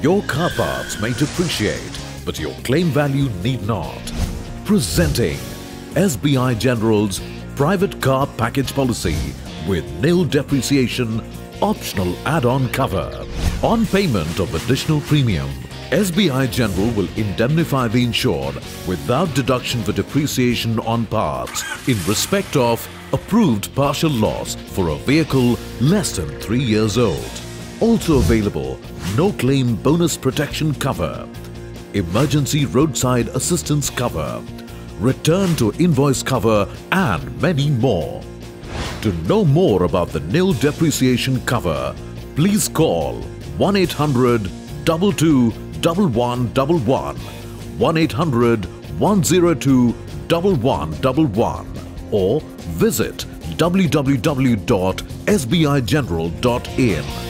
Your car parts may depreciate, but your claim value need not. Presenting SBI General's private car package policy with nil depreciation, optional add-on cover. On payment of additional premium, SBI General will indemnify the insured without deduction for depreciation on parts in respect of approved partial loss for a vehicle less than 3 years old. Also available, no claim bonus protection cover, emergency roadside assistance cover, return to invoice cover and many more. To know more about the nil depreciation cover, please call 1-800 22 1111 1-800-102-1111 or visit www.sbigeneral.in.